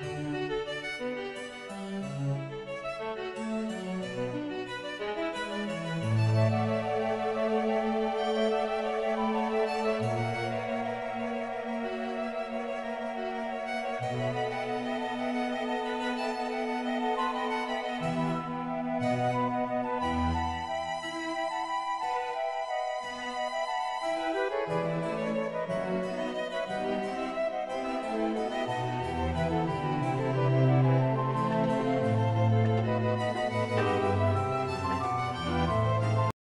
Bye.